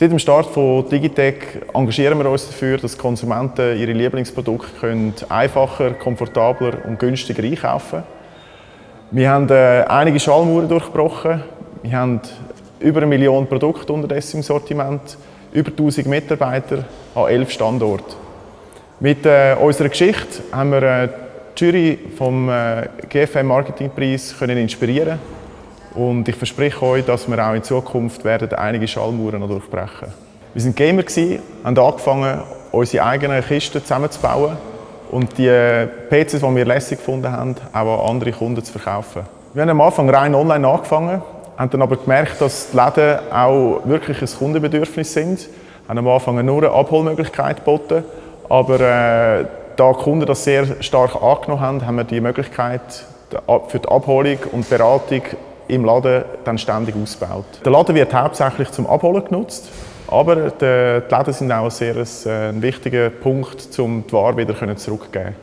Seit dem Start von Digitec engagieren wir uns dafür, dass Konsumenten ihre Lieblingsprodukte können einfacher, komfortabler und günstiger einkaufen können. Wir haben äh, einige Schallmauern durchgebrochen. Wir haben über eine Million Produkte unterdessen im Sortiment, über 1000 Mitarbeiter an elf Standorten. Mit äh, unserer Geschichte haben wir äh, die Jury vom GFM Marketingpreis können inspirieren und ich verspreche euch, dass wir auch in Zukunft werden einige Schallmauern noch durchbrechen. Wir sind Gamer gewesen, haben angefangen, unsere eigenen Kisten zusammenzubauen und die PCs, die wir lässig gefunden haben, auch an andere Kunden zu verkaufen. Wir haben am Anfang rein online angefangen, haben dann aber gemerkt, dass die Läden auch wirklich ein Kundenbedürfnis sind. Wir haben am Anfang nur eine Abholmöglichkeit geboten, aber äh, da die Kunden das sehr stark angenommen haben, haben wir die Möglichkeit für die Abholung und Beratung im Laden dann ständig ausgebaut. Der Laden wird hauptsächlich zum Abholen genutzt, aber die Läden sind auch sehr äh, ein, wichtiger Punkt, um die Ware wieder zurückzugeben.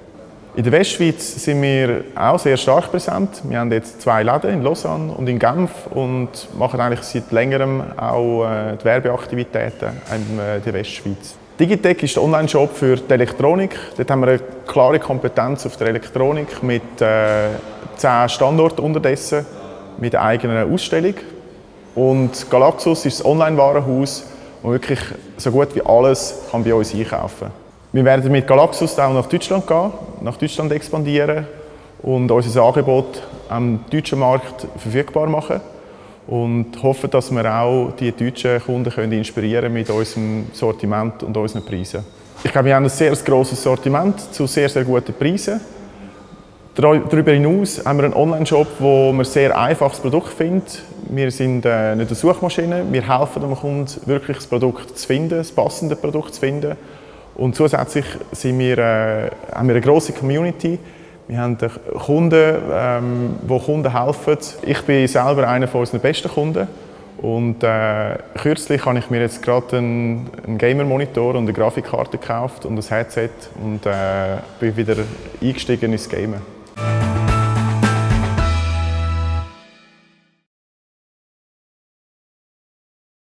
In der Westschweiz sind wir auch sehr stark präsent. Wir haben jetzt zwei Läden in Lausanne und in Genf und machen eigentlich seit längerem auch äh, die Werbeaktivitäten in äh, der Westschweiz. Digitec ist der Online-Shop für die Elektronik. Dort haben wir eine klare Kompetenz auf der Elektronik mit äh, zehn Standorten unterdessen mit einer eigenen Ausstellung. Und Galaxus ist das Online-Warenhaus, wo wirklich so gut wie alles kann bei uns einkaufen kann. Wir werden mit Galaxus auch nach Deutschland gehen, nach Deutschland expandieren und unser Angebot am deutschen Markt verfügbar machen und hoffen, dass wir auch die deutschen Kunden können inspirieren mit unserem Sortiment und unseren Preisen. Ich glaube, wir haben ein sehr grosses Sortiment zu sehr, sehr guten Preisen. Darüber hinaus haben wir einen Online-Shop, wo man sehr einfaches Produkt findet. Wir sind äh, nicht eine Suchmaschine, wir helfen dem Kunden wirklich das Produkt zu finden, das passende Produkt zu finden. Und zusätzlich sind wir, äh, haben wir eine grosse Community. Wir haben Kunden, ähm, wo Kunden helfen. Ich bin selber einer von unseren besten Kunden. Und äh, kürzlich habe ich mir jetzt gerade einen, einen Gamer-Monitor und eine Grafikkarte gekauft und ein Headset und äh, bin wieder eingestiegen ins Gamen.